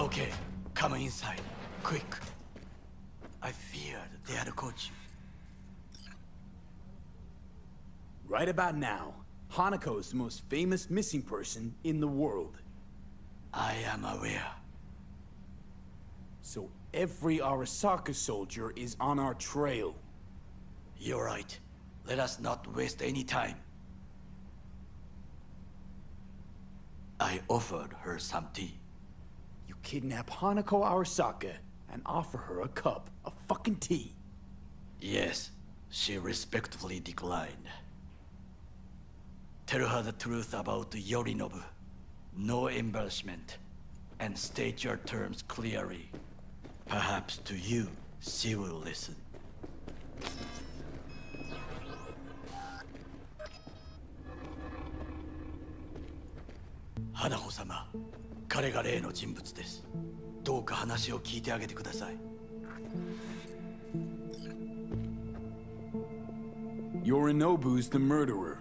Okay, come inside. Quick. I feared they had caught you. Right about now, Hanako is the most famous missing person in the world. I am aware. So every Arasaka soldier is on our trail. You're right. Let us not waste any time. I offered her some tea kidnap Hanako Arasaka and offer her a cup of fucking tea. Yes, she respectfully declined. Tell her the truth about Yorinobu. No embellishment, And state your terms clearly. Perhaps to you, she will listen. Hanako-sama, 彼が例の人物ですどうか話を聞いてあげてください Yorinobu's the murderer.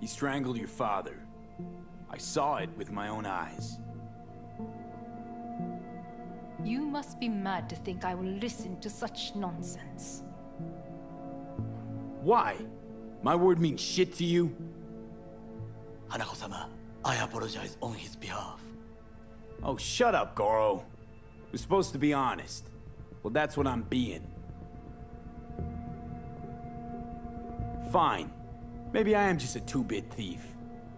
He strangled your father. I saw it with my own eyes. You must be mad to think I will listen to such nonsense. Why? My word means shit to you? 花子様 I apologize on his behalf. Oh, shut up, Goro. We're supposed to be honest. Well, that's what I'm being. Fine. Maybe I am just a two-bit thief.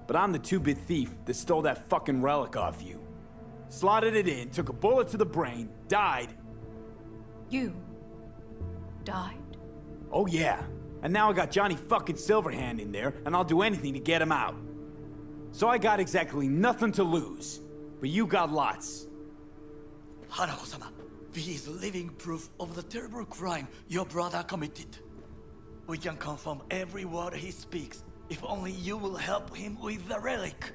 But I'm the two-bit thief that stole that fucking relic off you. Slotted it in, took a bullet to the brain, died. You... died? Oh yeah. And now I got Johnny fucking Silverhand in there, and I'll do anything to get him out. So I got exactly nothing to lose. But you got lots. Hanako-sama, V is living proof of the terrible crime your brother committed. We can confirm every word he speaks, if only you will help him with the relic.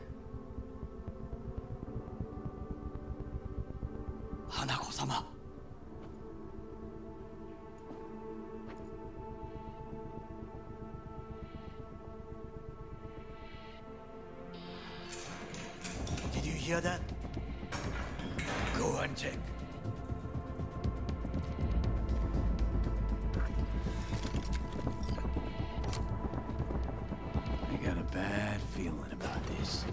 Feeling about this.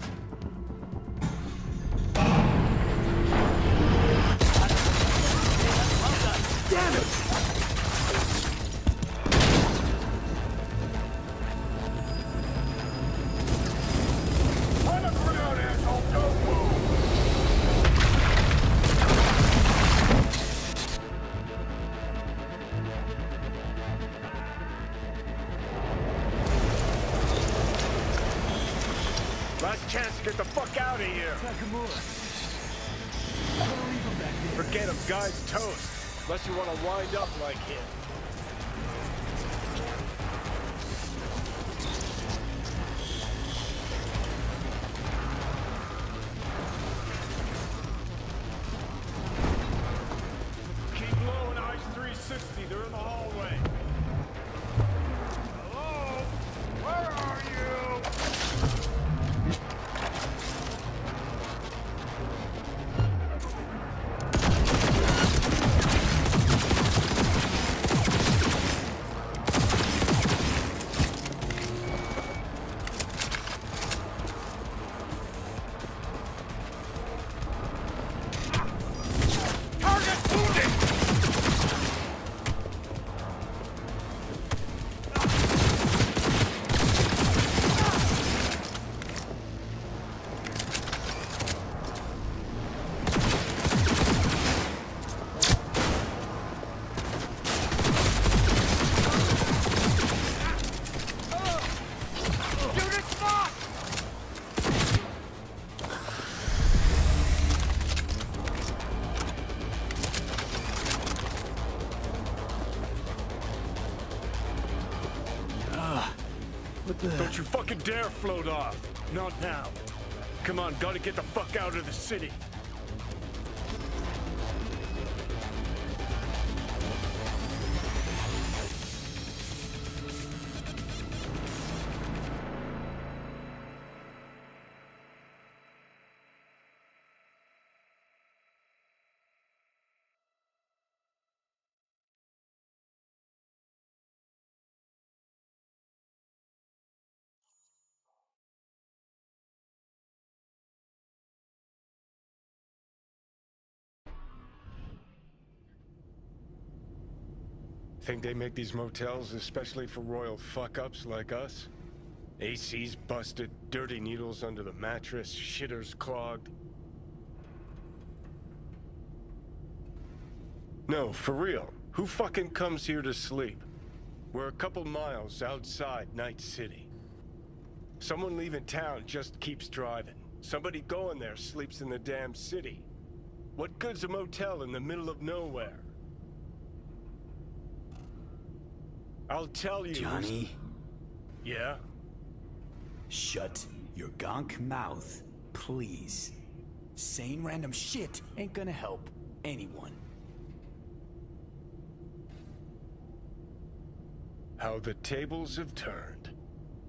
Out of here. Forget him, guy's toast. Unless you want to wind up like him. Fucking dare float off. Not now. Come on, gotta get the fuck out of the city. Think they make these motels especially for royal fuck-ups like us? AC's busted, dirty needles under the mattress, shitters clogged. No, for real. Who fucking comes here to sleep? We're a couple miles outside Night City. Someone leaving town just keeps driving. Somebody going there sleeps in the damn city. What good's a motel in the middle of nowhere? I'll tell you. Johnny, Yeah? shut your gonk mouth, please. Saying random shit ain't gonna help anyone. How the tables have turned.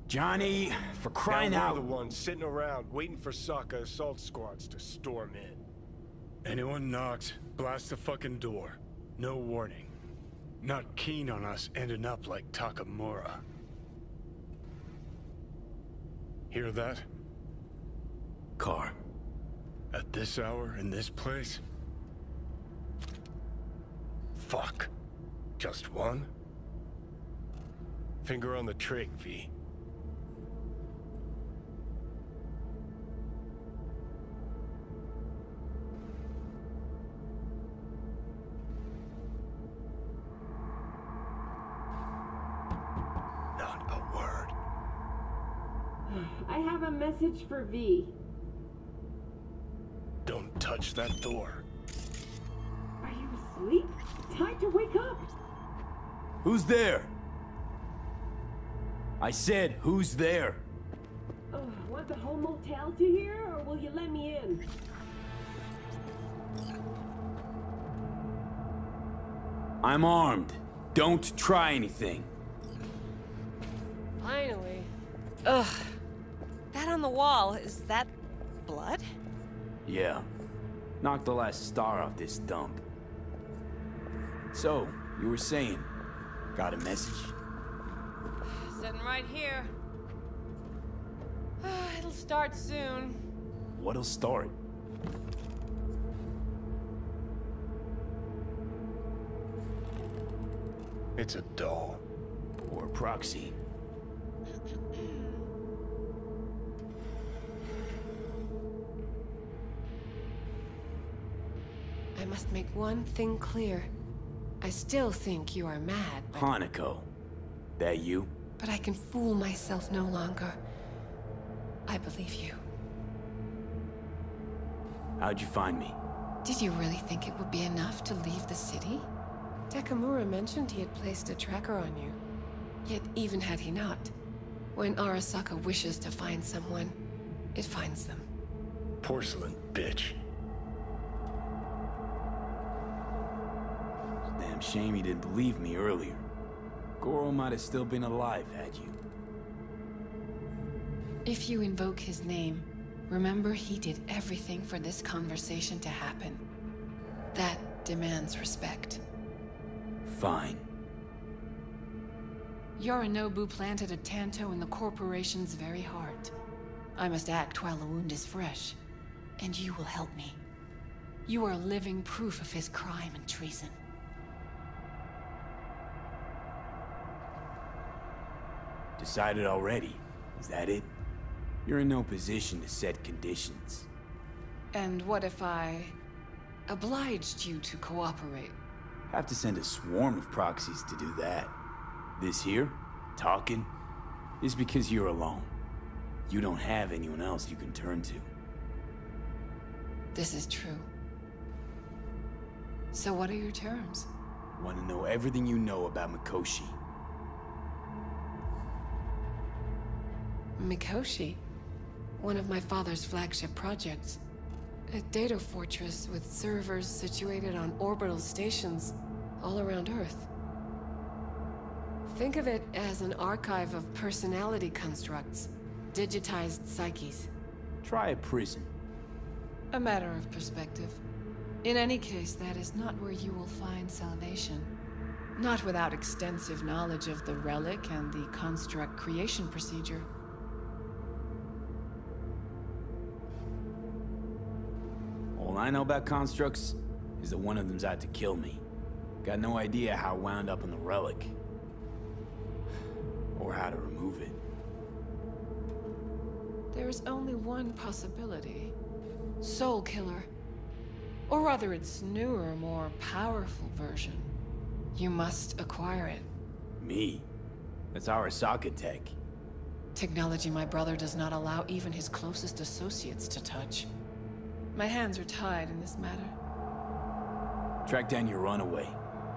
Johnny, for crying now out. we're the ones sitting around waiting for Saka assault squads to storm in. Anyone knocks, blast the fucking door. No warning. Not keen on us ending up like Takamura. Hear that? Car. At this hour, in this place? Fuck. Just one? Finger on the trig, V. I have a message for V. Don't touch that door. Are you asleep? Time to wake up. Who's there? I said, who's there? Oh, want the whole motel to hear, or will you let me in? I'm armed. Don't try anything. Finally. Ugh. That on the wall, is that blood? Yeah. Knocked the last star off this dump. So, you were saying, got a message? Sitting right here. It'll start soon. What'll start? It's a doll. Or a proxy? Must make one thing clear. I still think you are mad, but, Hanako. That you? but I can fool myself no longer. I believe you. How'd you find me? Did you really think it would be enough to leave the city? Takamura mentioned he had placed a tracker on you. Yet even had he not, when Arasaka wishes to find someone, it finds them. Porcelain bitch. Shame you didn't believe me earlier. Goro might have still been alive had you. If you invoke his name, remember he did everything for this conversation to happen. That demands respect. Fine. Yorinobu planted a Tanto in the corporation's very heart. I must act while the wound is fresh, and you will help me. You are living proof of his crime and treason. Decided already. Is that it? You're in no position to set conditions. And what if I obliged you to cooperate? Have to send a swarm of proxies to do that. This here, talking, is because you're alone. You don't have anyone else you can turn to. This is true. So what are your terms? Want to know everything you know about Mikoshi. Mikoshi, one of my father's flagship projects. A data fortress with servers situated on orbital stations all around Earth. Think of it as an archive of personality constructs, digitized psyches. Try a prison. A matter of perspective. In any case, that is not where you will find salvation. Not without extensive knowledge of the relic and the construct creation procedure. I know about constructs is that one of them's out to kill me. Got no idea how it wound up in the relic. Or how to remove it. There is only one possibility. Soulkiller. Or rather, its newer, more powerful version. You must acquire it. Me? That's Arasaka tech. Technology my brother does not allow even his closest associates to touch. My hands are tied in this matter. Track down your runaway.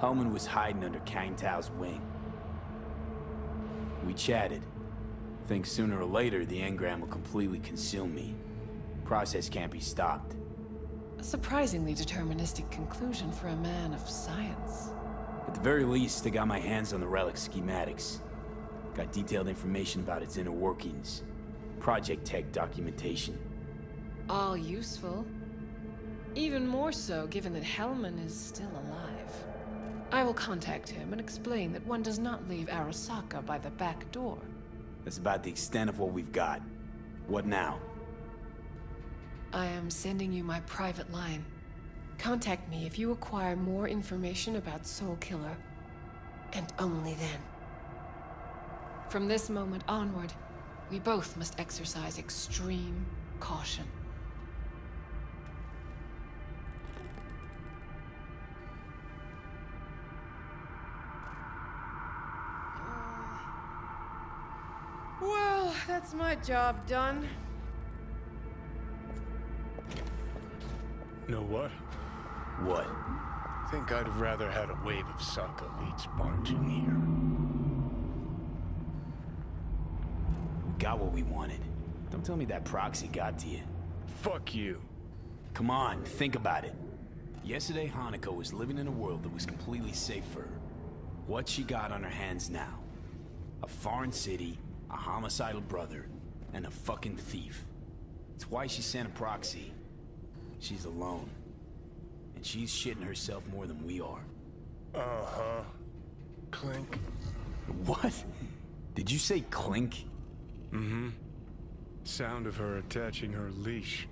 Hellman was hiding under Kang Tao's wing. We chatted. Think sooner or later the engram will completely consume me. Process can't be stopped. A surprisingly deterministic conclusion for a man of science. At the very least, I got my hands on the relic schematics. Got detailed information about its inner workings. Project Tech documentation. All useful. Even more so given that Hellman is still alive. I will contact him and explain that one does not leave Arasaka by the back door. That's about the extent of what we've got. What now? I am sending you my private line. Contact me if you acquire more information about Soulkiller. And only then. From this moment onward, we both must exercise extreme caution. That's my job done. Know what? What? Think I'd have rather had a wave of Saka elites barging here. We got what we wanted. Don't tell me that proxy got to you. Fuck you. Come on, think about it. Yesterday, Hanako was living in a world that was completely safe for her. What she got on her hands now? A foreign city, a homicidal brother, and a fucking thief. It's why she sent a proxy. She's alone. And she's shitting herself more than we are. Uh-huh. Clink. What? Did you say clink? Mm-hmm. Sound of her attaching her leash.